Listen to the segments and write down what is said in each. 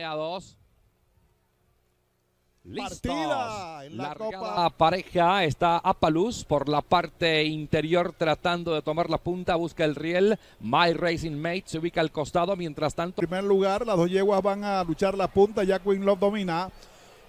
a dos. Listos. Partida en la Largada Copa. pareja está Apaluz por la parte interior tratando de tomar la punta, busca el riel. My Racing Mate se ubica al costado, mientras tanto En primer lugar, las dos yeguas van a luchar la punta, ya Queen Love domina.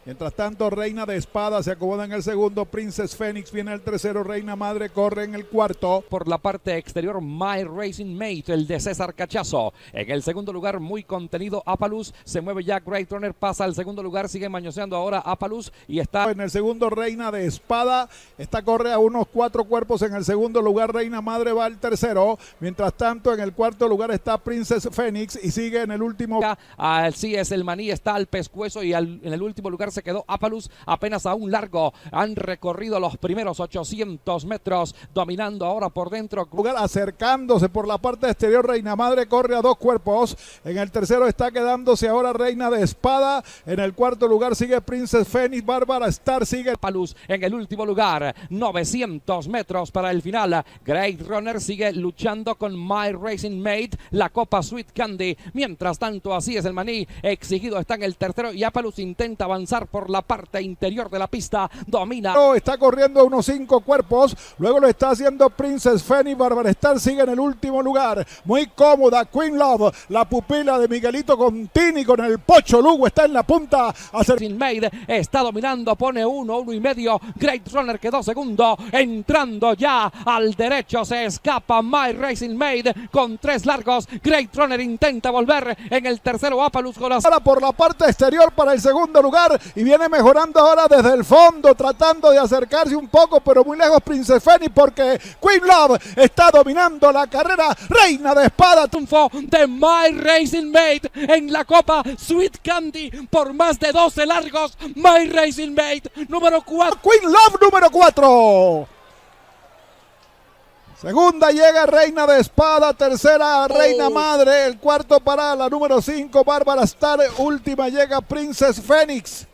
Mientras tanto, Reina de Espada se acomoda en el segundo, Princess Phoenix viene el tercero, Reina Madre corre en el cuarto. por la parte exterior My Racing Mate, el de César Cachazo. En el segundo lugar, muy contenido Apaluz, se mueve ya Great Runner, pasa al segundo lugar, sigue mañoseando ahora Apaluz y está En el segundo, Reina de Espada. Esta corre a unos cuatro cuerpos en el segundo lugar. Reina Madre va al tercero. Mientras tanto, en el cuarto lugar está Princess Phoenix y sigue en el último. Así es, el maní está al pescuezo y al- en el último lugar se quedó Apaluz apenas a un largo. Han recorrido los primeros 800 metros, dominando ahora por dentro. lugar acercándose por la parte exterior. Reina Madre corre a dos cuerpos. En el tercero está quedándose ahora Reina de Espada. En el cuarto lugar sigue Princess Phoenix. Bárbara Star sigue. Apaluz en el último lugar, 900 metros para el final. Great Runner sigue luchando con My Racing Mate, la Copa Sweet Candy. Mientras tanto, así es el maní. Exigido está en el tercero y Apaluz intenta avanzar por la parte interior de la pista. Domina Está corriendo a unos cinco cuerpos. Luego lo está haciendo Princess Phoenix. Bárbara Star sigue en el último lugar. Muy cómoda. Queen Love, la pupila de Miguelito Contini con el Pocho Lugo está en la punta. Acer- Racing Made está dominando, pone uno, uno y medio. Great Runner quedó segundo, entrando ya al derecho, se escapa My Racing Made con tres largos. Great Runner intenta volver en el tercero. Las Ahora por la parte exterior para el segundo lugar y viene mejorando ahora desde el fondo, tratando de acercarse un poco, pero muy lejos Princess Phoenix porque Queen Love está dominando la carrera. Reina de espada. triunfo de My Racing Mate en la Copa Sweet Candy por más de 12 largos. My Racing Mate número 4. Queen Love número 4. Segunda llega Reina de Espada, tercera Reina Madre, el cuarto para la número 5 Bárbara Star, última llega Princess Phoenix.